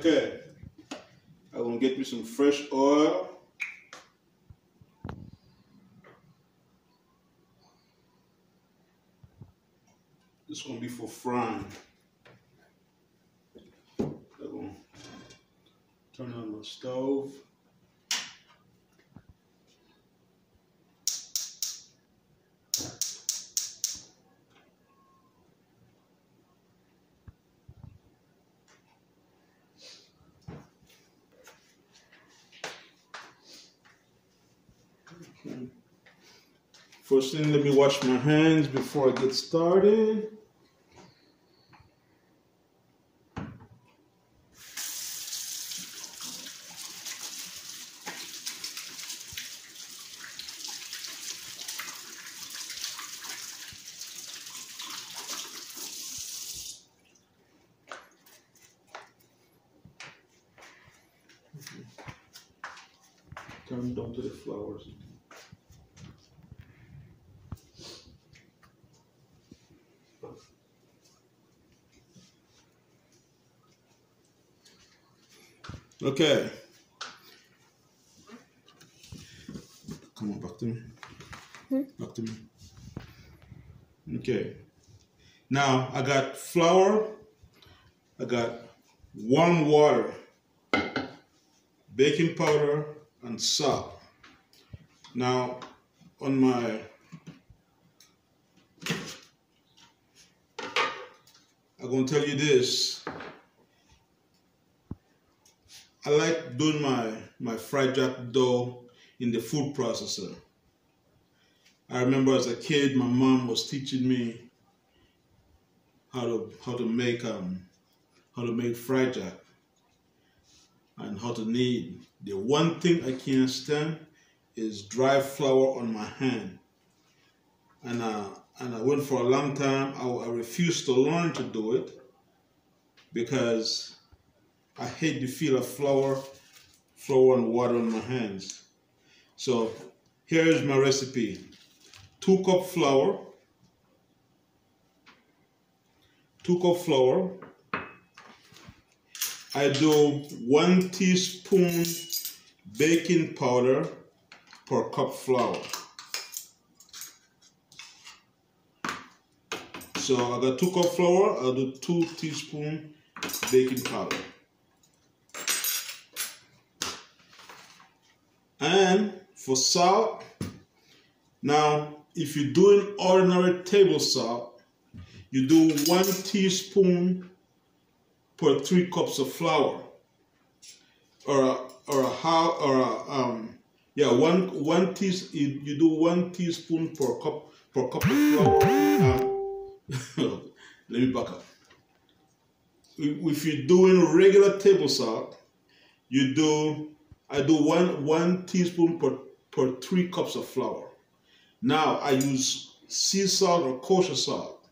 Okay. I'm gonna get me some fresh oil. This gonna be for frying. I'm gonna turn on my stove. First thing, let me wash my hands before I get started. Turn down to the flowers. Okay. Come on, back to me. Hmm? Back to me. Okay. Now I got flour. I got warm water, baking powder, and salt. Now on my I'm gonna tell you this. I like doing my, my fried jack dough in the food processor. I remember as a kid, my mom was teaching me how to how to make um how to make fried jack and how to knead. The one thing I can't stand is dry flour on my hand, and uh, and I went for a long time. I, I refused to learn to do it because I hate the feel of flour, flour and water on my hands. So here is my recipe. Two cup flour, two cup flour. I do one teaspoon baking powder per cup flour. So I got two cup flour, I'll do two teaspoon baking powder. And for salt, now if you're doing ordinary table salt, you do one teaspoon per three cups of flour, or a, or a how or a um yeah one one teaspoon you, do one teaspoon per cup per cup of flour. Um, let me back up. If you're doing regular table salt, you do I do one one teaspoon per, per three cups of flour. Now I use sea salt or kosher salt.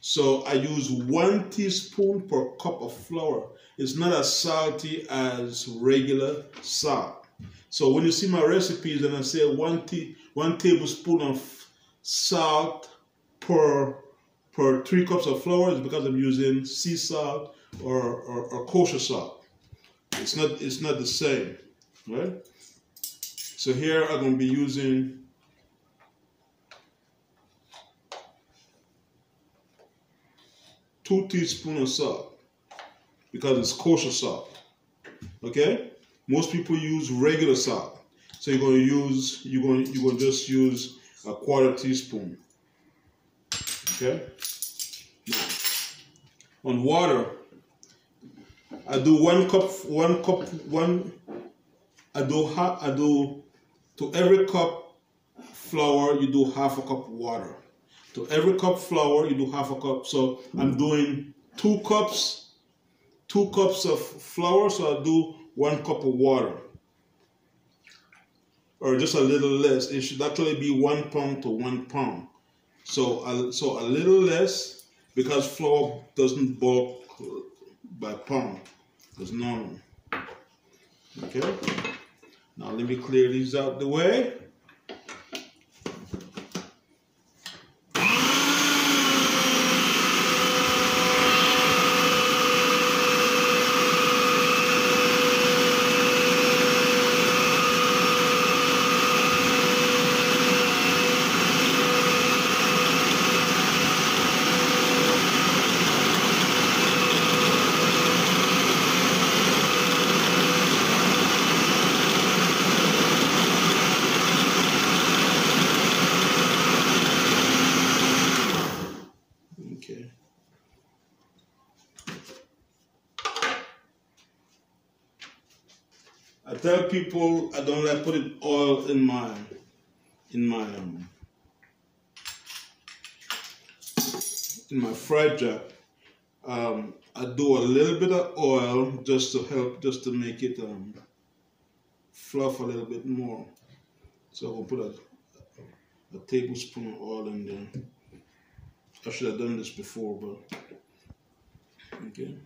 So I use one teaspoon per cup of flour. It's not as salty as regular salt. So when you see my recipes and I say one tea, one tablespoon of salt per per three cups of flour, it's because I'm using sea salt or, or, or kosher salt. It's not it's not the same right? So here I'm going to be using two teaspoons of salt because it's kosher salt. Okay? Most people use regular salt. So you're going to use you're going you're going to just use a quarter teaspoon. Okay? Now, on water, I do one cup one cup one I do half, I do to every cup flour you do half a cup water. To every cup flour you do half a cup. So I'm doing two cups, two cups of flour. So I do one cup of water, or just a little less. It should actually be one pound to one pound. So a, so a little less because flour doesn't bulk by pound. It's normal. Okay. Now let me clear these out the way. I tell people I don't like putting oil in my in my um, in my fry jack. Um, I do a little bit of oil just to help, just to make it um, fluff a little bit more. So I'll put a, a tablespoon of oil in there. I should have done this before, but. Okay.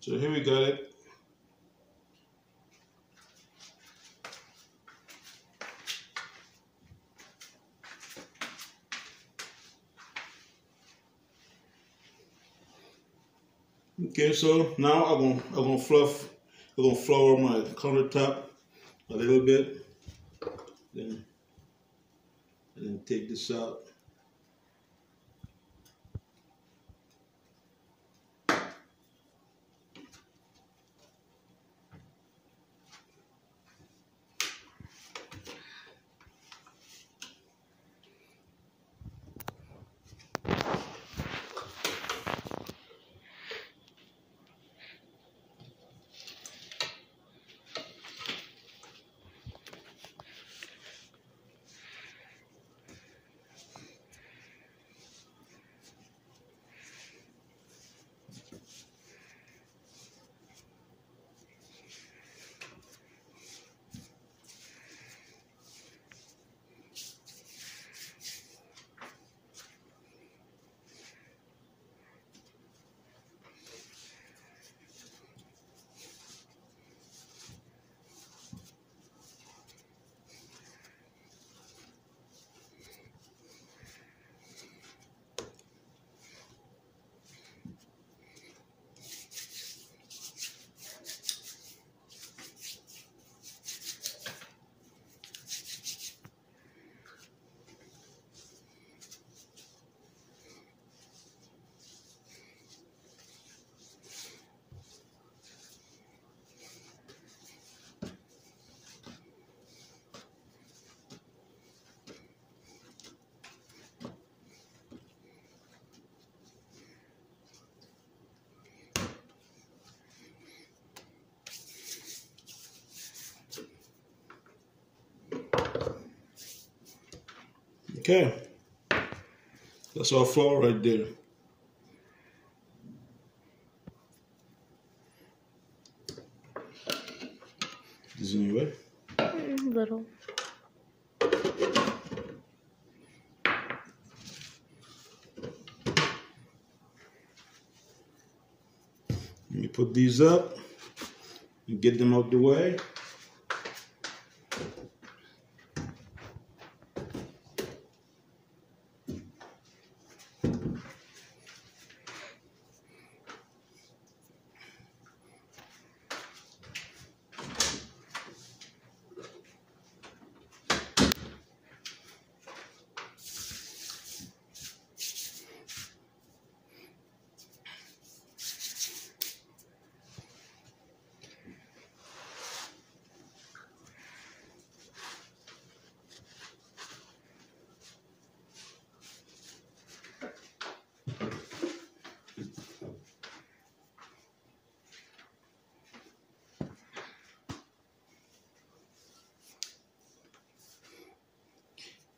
So here we got it. Okay, so now I'm gonna I'm gonna fluff I'm gonna flour my countertop a little bit. Then and then take this out. Okay. That's our flour right there. Is it anyway? Mm, Little. Let me put these up and get them out the way.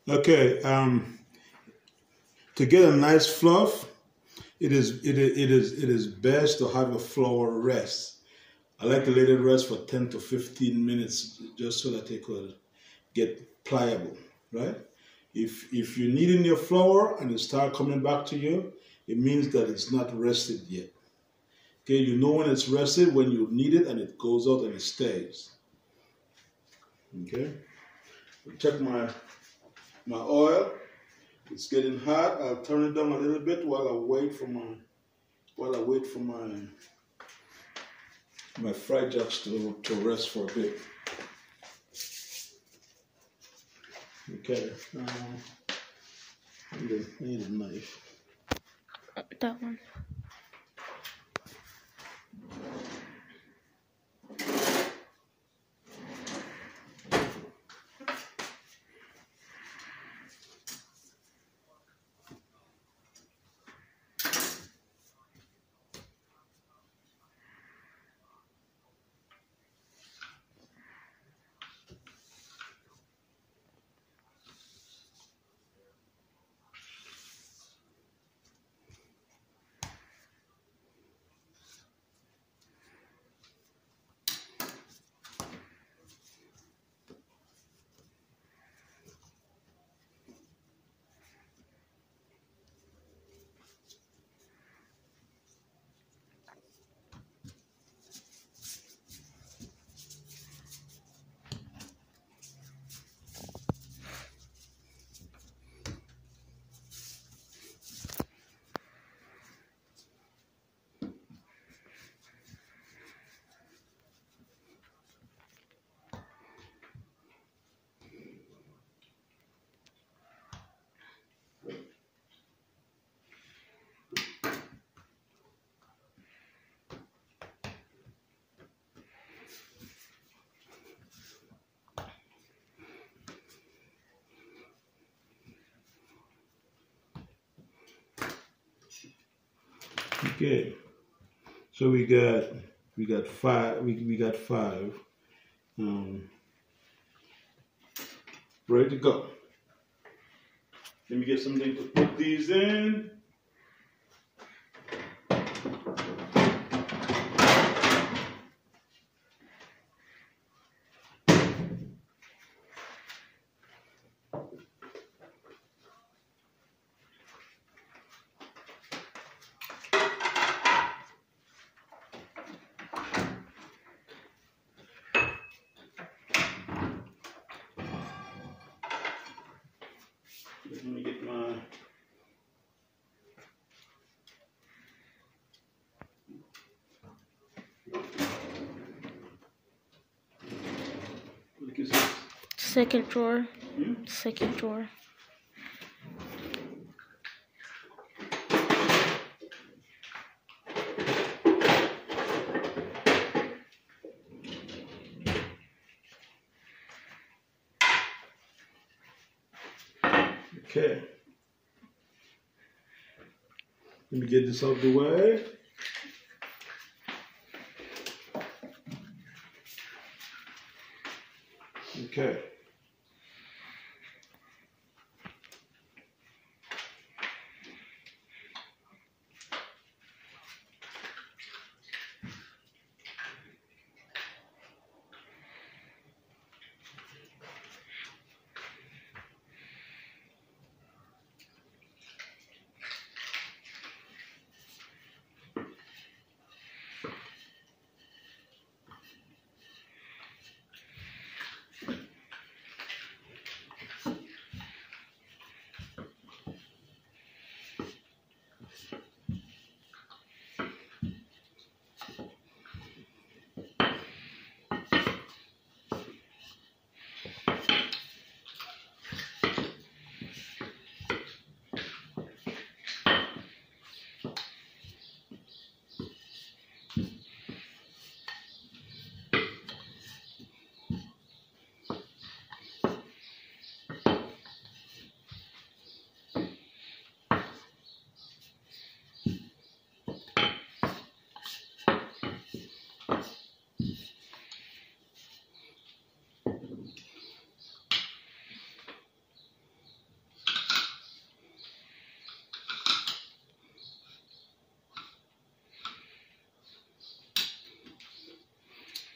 Okay, um, to get a nice fluff, it is it is it is it is best to have a flour rest. I like to let it rest for 10 to 15 minutes just so that it could get pliable, right? If if you knead in your flour and it start coming back to you, it means that it's not rested yet. Okay, you know when it's rested when you knead it and it goes out and it stays. Okay, check my my oil. It's getting hot. I'll turn it down a little bit while I wait for my while I wait for my my fried jacks to, to rest for a bit. Okay. Um, I need need a knife. That one. Okay. So we got we got five we, we got five. Um ready to go. Let me get something to put these in. Let me get my Look at this. Second drawer. Second drawer. Okay. Let me get this out of the way. Okay.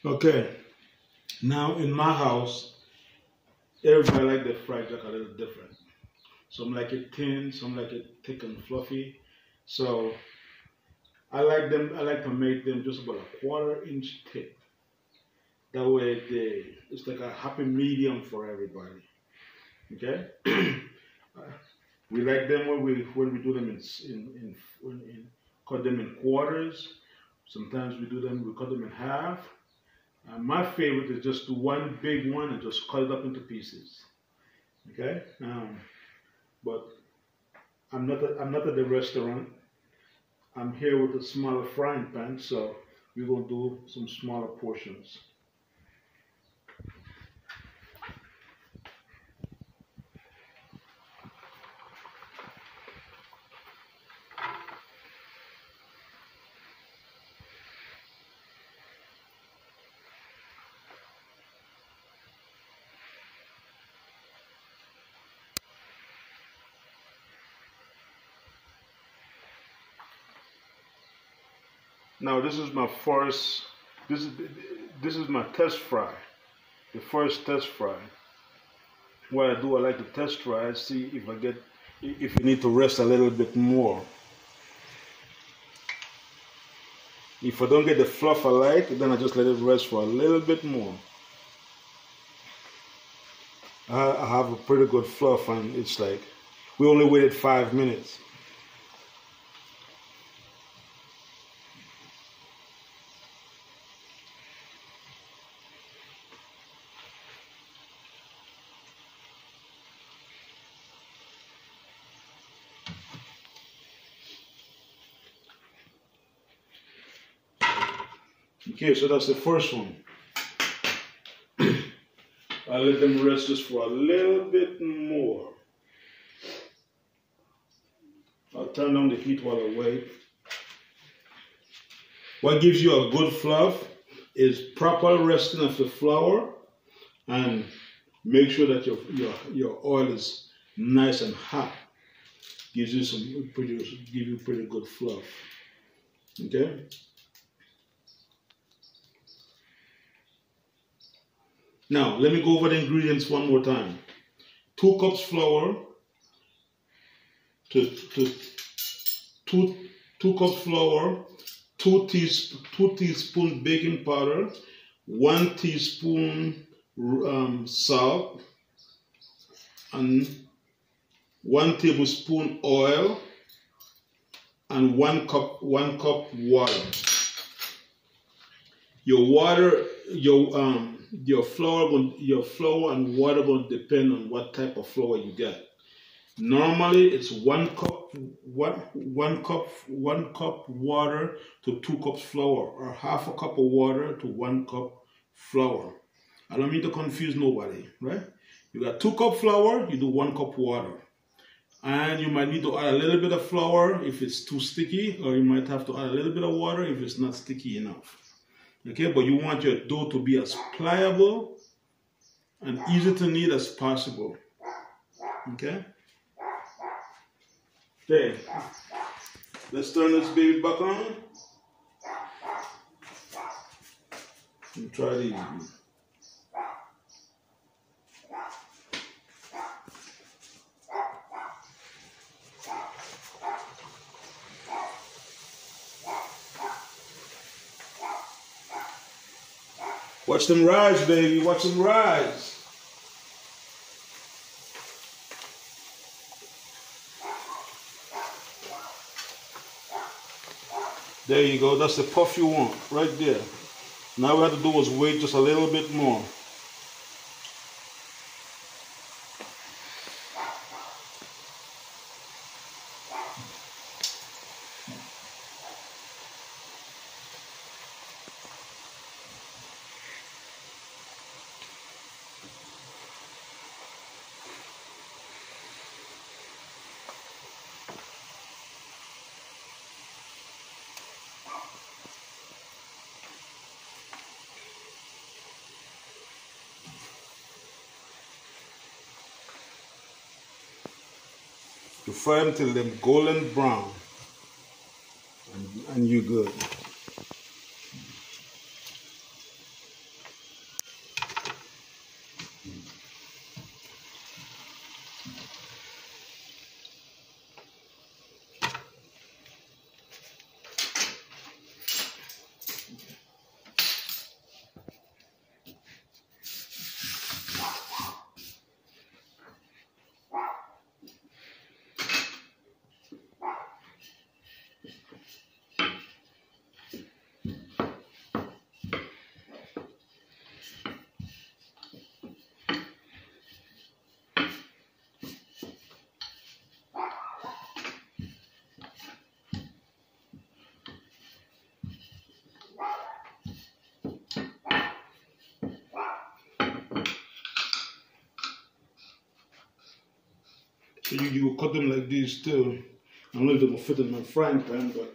Okay. Now in my house, everybody like the fried jack a little different. Some like it thin, some like it thick and fluffy. So I like them. I like to make them just about a quarter inch thick. That way, they it's like a happy medium for everybody. Okay. we like them when we when we do them in, in, in, in cut them in quarters. Sometimes we do them we cut them in half. Uh, my favorite is just do one big one and just cut it up into pieces. Okay. Um, but I'm not at, I'm not at the restaurant. I'm here with a smaller frying pan, so we're gonna do some smaller portions. Now this is my first. This is this is my test fry, the first test fry. What I do, I like to test fry, see if I get if you need to rest a little bit more. If I don't get the fluff I like, then I just let it rest for a little bit more. I have a pretty good fluff, and it's like we only waited five minutes. Okay, so that's the first one. I'll let them rest just for a little bit more. I'll turn down the heat while I wait. What gives you a good fluff is proper resting of the flour and make sure that your, your, your oil is nice and hot. Gives you some pretty give you pretty good fluff. Okay? Now, let me go over the ingredients one more time. Two cups flour, to, to, two, two cups flour, two, teasp two teaspoon baking powder, one teaspoon um, salt, and one tablespoon oil, and one cup one cup water. Your water, your um, your flour your flour and water will depend on what type of flour you get. Normally, it's one cup one one cup one cup water to two cups flour, or half a cup of water to one cup flour. I don't mean to confuse nobody, right? You got two cup flour, you do one cup water. And you might need to add a little bit of flour if it's too sticky, or you might have to add a little bit of water if it's not sticky enough. Okay, but you want your dough to be as pliable and easy to knead as possible. Okay? Okay. Let's turn this baby back on. And try these. Watch them rise, baby. Watch them rise. There you go. That's the puff you want right there. Now we have to do is wait just a little bit more. You fry them till they're golden brown. And, and you're good. You, you cut them like this too. I don't know if they will fit in my frying pan, but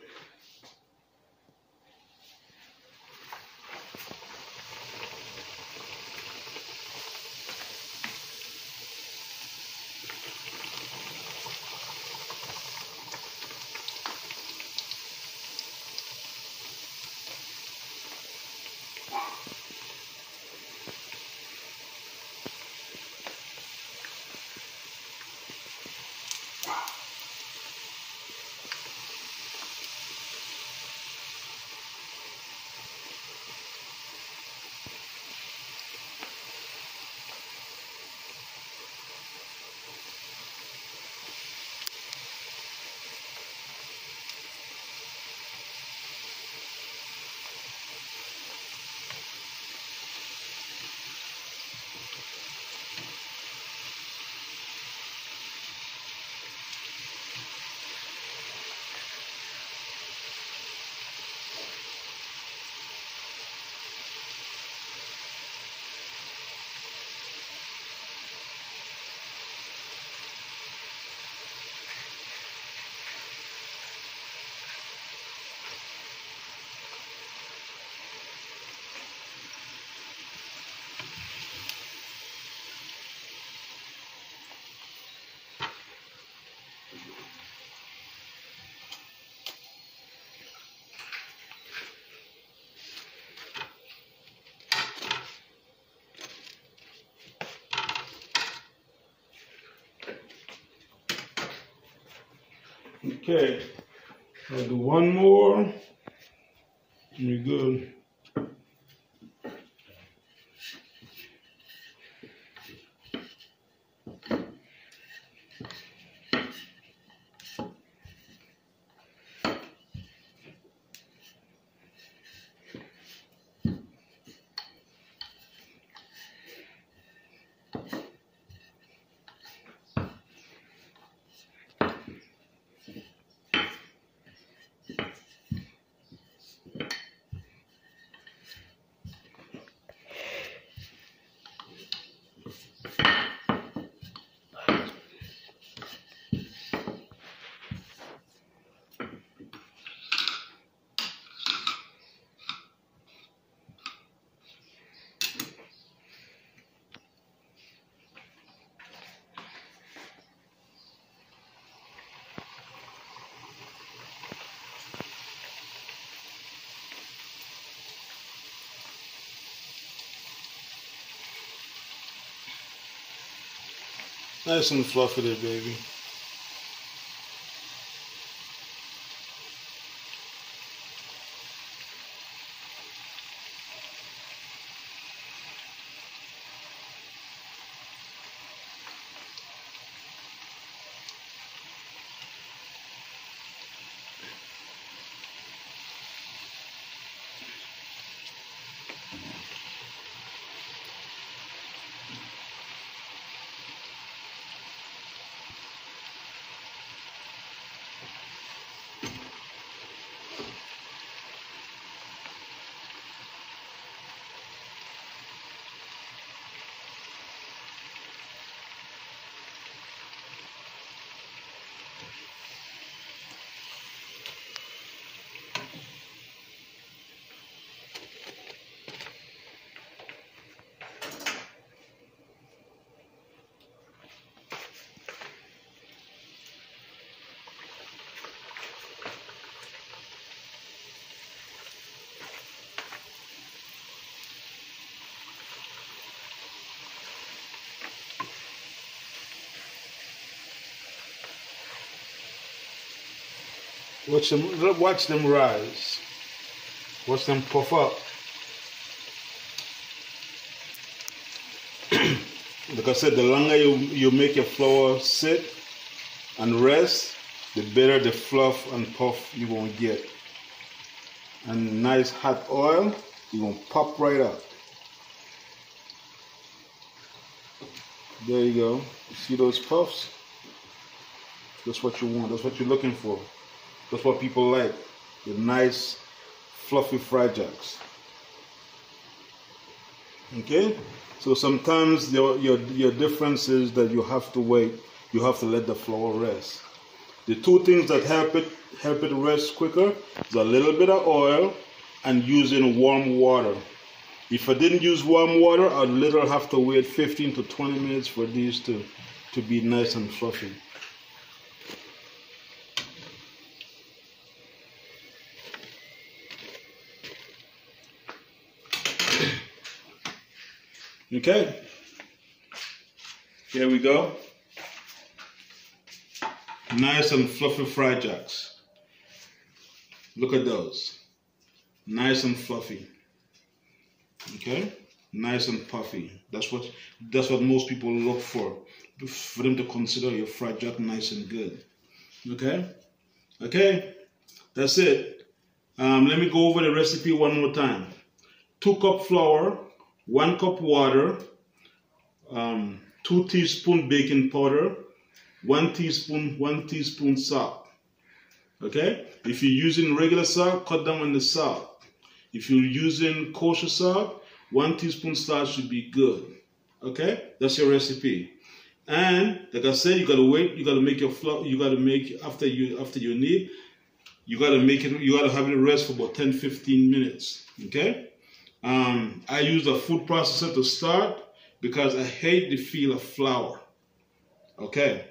Okay, I'll do one more. And you're good. Nice and fluffy there, baby. Watch them, watch them rise. Watch them puff up. like I said, the longer you, you make your flour sit and rest, the better the fluff and puff you're going to get. And nice hot oil, you're going to pop right up. There you go. See those puffs? That's what you want. That's what you're looking for. That's what people like. The nice, fluffy fried jacks. Okay? So sometimes your, your, your difference is that you have to wait you have to let the flour rest. The two things that help it help it rest quicker is a little bit of oil and using warm water. If I didn't use warm water, I'd literally have to wait 15 to 20 minutes for these to, to be nice and fluffy. Okay, here we go. Nice and fluffy fried jacks. Look at those. Nice and fluffy. Okay? Nice and puffy. That's what that's what most people look for. For them to consider your fried jack nice and good. Okay? Okay? That's it. Um, let me go over the recipe one more time. Two cup flour, one cup water, um, two teaspoon baking powder, one teaspoon, one teaspoon salt. Okay? If you're using regular salt, cut down on the salt. If you're using kosher salt, one teaspoon salt should be good. Okay? That's your recipe. And like I said, you gotta wait, you gotta make your flour, you gotta make after you after you knead, you gotta make it, you gotta have it rest for about 10 15 minutes. Okay? Um, I use a food processor to start because I hate the feel of flour. Okay.